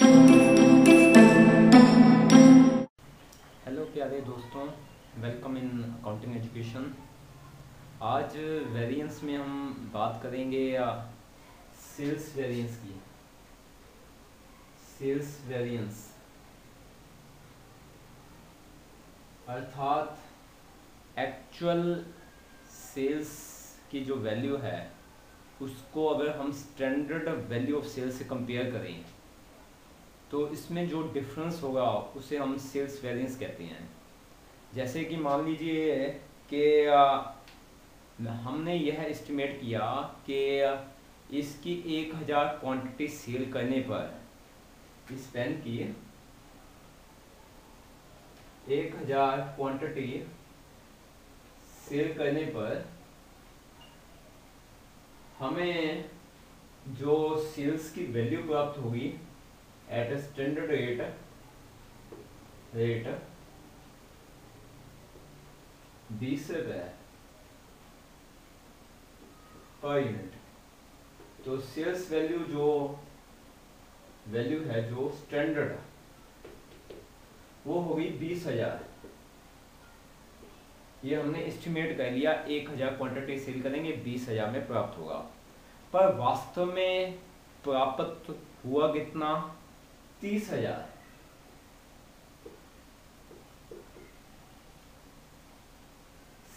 Hello प्यारे दोस्तों. Welcome in accounting education आज वेरिएंस में हम बात करेंगे या सेल्स वेरिएंस की. सेल्स वेरिएंस अर्थात एक्चुअल सेल्स की जो वैल्यू है, उसको अगर हम स्टैंडर्ड वैल्यू ऑफ़ सेल्स से कंपेयर करें तो इसमें जो डिफरेंस होगा, उसे हम सेल्स वेरिएंस कहते हैं। जैसे कि मान लीजिए कि हमने यह एस्टिमेट किया कि इसकी एक हज़ार क्वान्टिटी सेल करने पर इस पेन की एक हज़ार क्वान्टिटी सेल करने पर हमें जो सेल्स की वैल्यू प्राप्त होगी एट स्टैंडर्ड रेट रेट बीस रुपए पर यूनिट तो सेल्स वैल्यू जो वैल्यू है जो स्टैंडर्ड वो होगी बीस हज़ार। ये हमने एस्टिमेट कर लिया, एक हज़ार क्वांटिटी सेल करेंगे, बीस हज़ार में प्राप्त होगा। पर वास्तव में प्राप्त हुआ कितना? तीस हज़ार।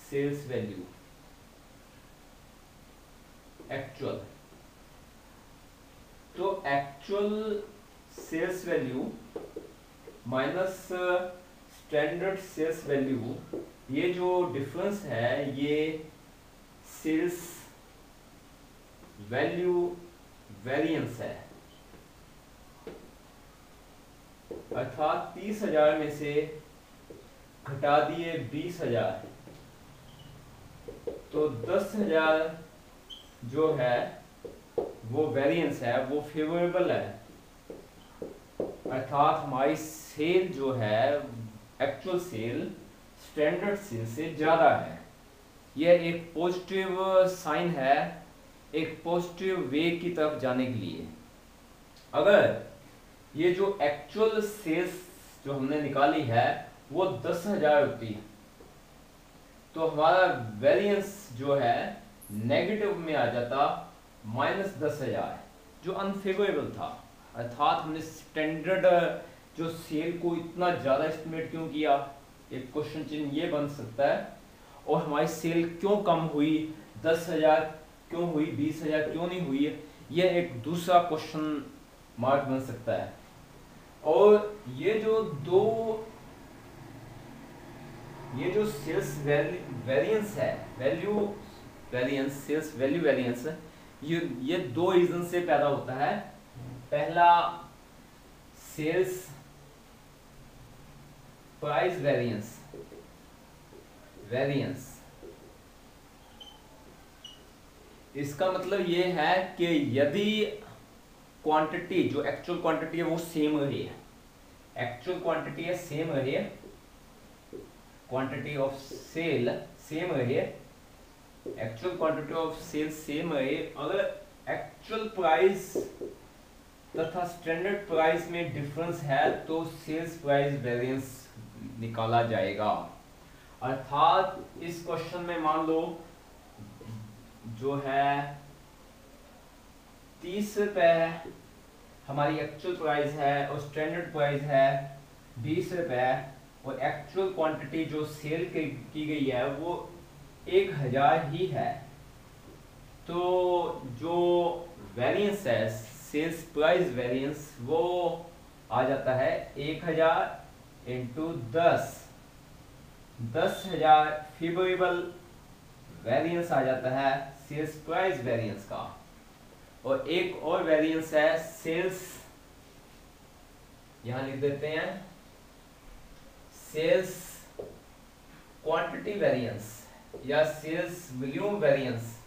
Sales value. एक्चुअल। तो actual sales value minus standard sales value, ये जो डिफरेंस है, ये सेल्स वैल्यू, वेरिएंस है। अर्थात तीस हज़ार में से घटा दिए बीस हज़ार। तो दस हज़ार जो है, वो वेरिएंस है, वो फेवरेबल है। अर्थात हमारी सेल जो है एक्चुअल सेल स्टैंडर्ड सेल से ज़्यादा है। यह एक पॉजिटिव साइन है, एक पॉजिटिव वे की तरफ़ जाने के लिए। अगर ये जो एक्चुअल सेल्स जो हमने निकाली है, वो दस हज़ार होती तो हमारा वेरिएंस जो है नेगेटिव में आ जाता माइनस दस हज़ार। जो अनफेवरेबल था। अर्थात हमने स्टैंडर्ड जो सेल को इतना ज़्यादा एस्टिमेट क्यों किया? एक क्वेश्चन चिन्ह ये बन सकता है। और हमारी सेल क्यों कम हुई? दस हज़ार क्यों हुई? बीस हज़ार क्यों नहीं हुई? है यह एक दूसरा क्वेश्चन मार्क बन सकता है। और ये जो दो, ये जो सेल्स वेरिएंस है value variance sales value variance ये ये दो रीजन से पैदा होता है। पहला सेल्स प्राइस वेरिएंस वेरिएंस इसका मतलब ये है कि यदि क्वांटिटी जो एक्चुअल क्वांटिटी है, वो सेम रही है। एक्चुअल क्वांटिटी है सेम रही है। क्वांटिटी ऑफ़ सेल सेम रही है। Actual quantity of sale same रही अगर एक्चुअल प्राइस तथा स्टैंडर्ड प्राइस में डिफरेंस है तो सेल्स प्राइस वेरिएंस निकाला जाएगा। अर्थात, इस क्वेश्चन में मान लो, जो है तीस रुपए हमारी एक्चुअल प्राइस है और स्टैंडर्ड प्राइस है बीस रुपए और एक्चुअल क्वांटिटी जो सेल की गई है वो एक हज़ार ही है। तो जो वेरिएंस है सेल्स प्राइस वेरिएंस वो आ जाता है एक हज़ार इंटू दस। दस हज़ार फेवरेबल वेरिएंस आ जाता है सेल्स प्राइस वेरिएंस का। और एक और वेरिएंस है सेल्स यहाँ लिख देते हैं सेल्स क्वांटिटी वेरिएंस या सेल्स वॉल्यूम वेरिएंस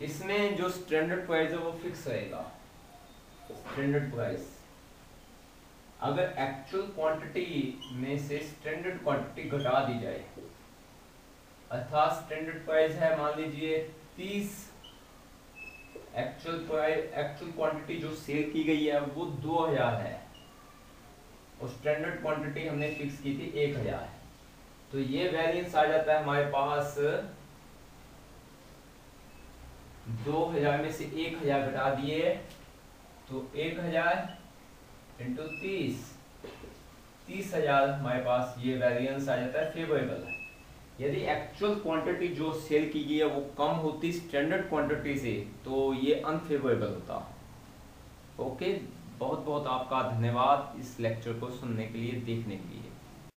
इसमें जो स्टैंडर्ड प्राइस है वो फिक्स रहेगा स्टैंडर्ड प्राइस अगर एक्चुअल क्वांटिटी में से स्टैंडर्ड क्वांटिटी घटा दी जाए, अर्थात स्टैंडर्ड प्राइस है मान लीजिए तीस एक्चुअल एक्चुअल क्वांटिटी जो सेल की गई है, वो 2000 है। और स्टैंडर्ड क्वांटिटी हमने फिक्स की थी 1000 तो ये वेरिएंस आ जाता है हमारे पास 2000 में से 1000 घटा दिए। तो 1000 इंटू तीस। तीस हज़ार हमारे पास ये वेरिएंस आ जाता है फेवरेबल है यदि एक्चुअल क्वांटिटी जो सेल की गई है, वो कम होती स्टैंडर्ड क्वांटिटी से तो ये अनफेवरेबल होता। ओके बहुत बहुत आपका धन्यवाद इस लेक्चर को सुनने के लिए, देखने के लिए।